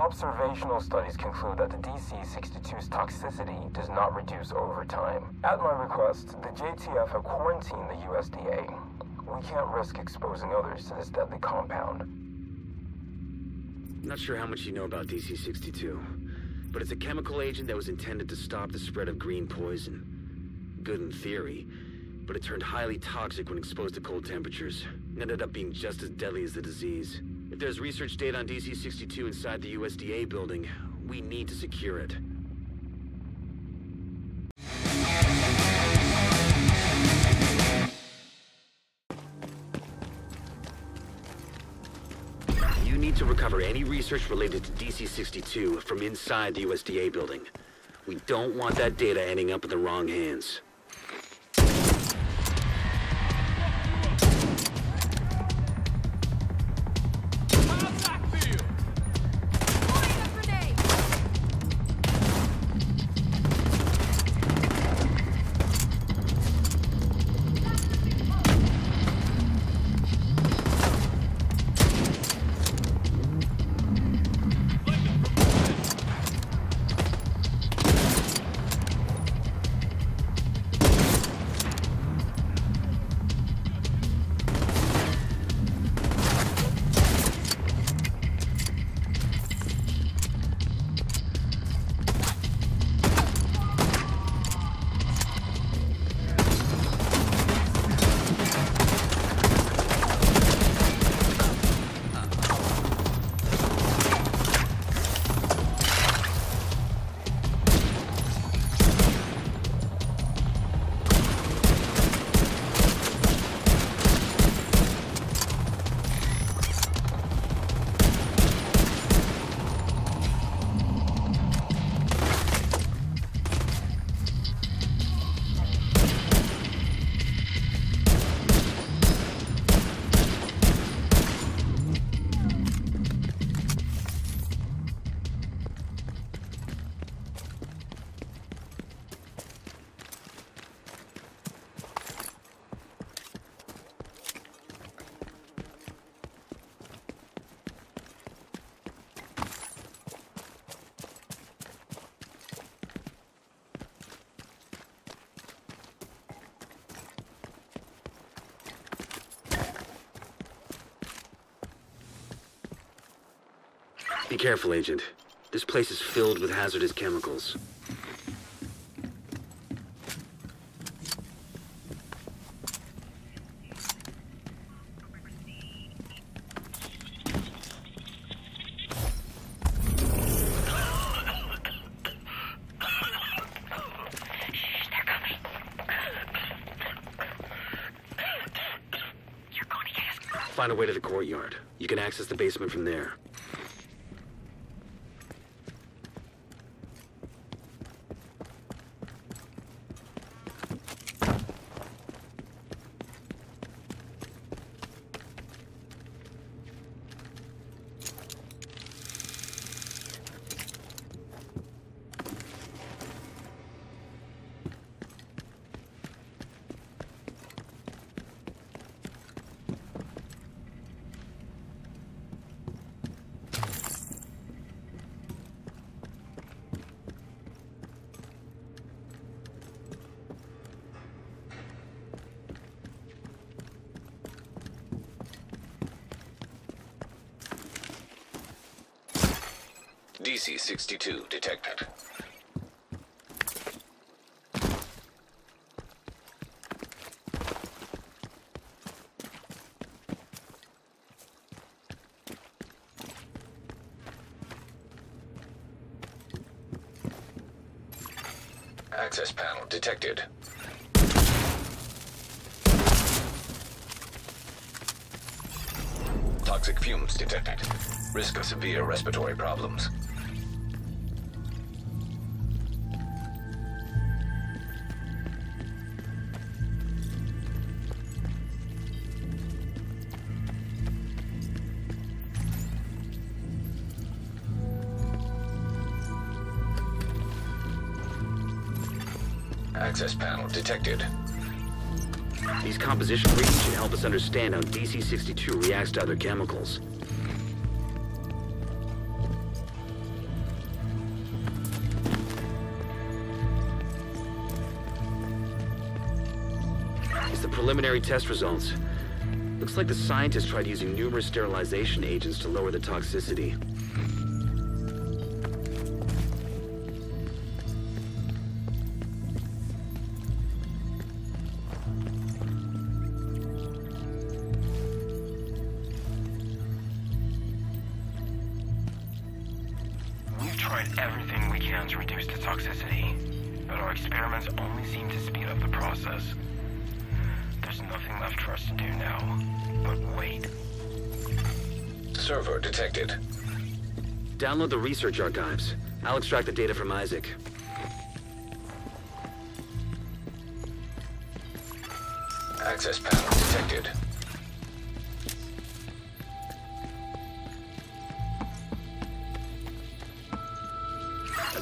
Observational studies conclude that the DC-62's toxicity does not reduce over time. At my request, the JTF have quarantined the USDA. We can't risk exposing others to this deadly compound. Not sure how much you know about DC-62, but it's a chemical agent that was intended to stop the spread of green poison. Good in theory, but it turned highly toxic when exposed to cold temperatures. It ended up being just as deadly as the disease. There's research data on DC-62 inside the USDA building, we need to secure it. You need to recover any research related to DC-62 from inside the USDA building. We don't want that data ending up in the wrong hands. Be careful, Agent. This place is filled with hazardous chemicals. They're coming. You're going to get us. Find a way to the courtyard. You can access the basement from there. DC-62 detected. Access panel detected. Toxic fumes detected. Risk of severe respiratory problems. access panel detected. These composition readings should help us understand how DC-62 reacts to other chemicals. It's the preliminary test results. Looks like the scientists tried using numerous sterilization agents to lower the toxicity. Tried everything we can to reduce the toxicity, but our experiments only seem to speed up the process. There's nothing left for us to do now, but wait. Server detected. Download the research archives. I'll extract the data from ISAC. Access panel detected.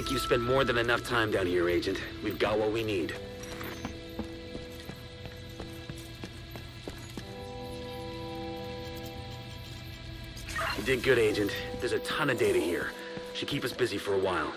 Think you've spent more than enough time down here, Agent. We've got what we need. You did good, Agent. There's a ton of data here. Should keep us busy for a while.